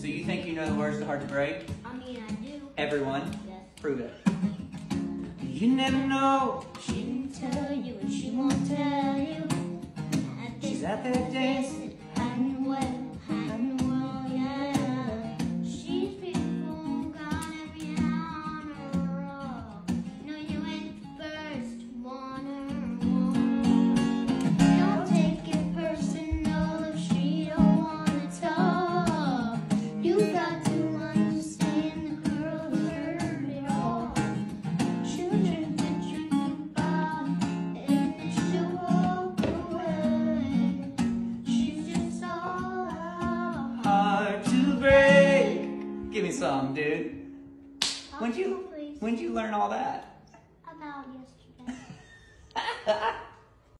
So you think you know the words to Heart to Break? I mean, I do. Everyone, Yes. prove it. You never know. She didn't tell you and she won't tell you. She's out there dancing. hiding well, Give me some, dude. When'd you when'd you learn all that? About yesterday.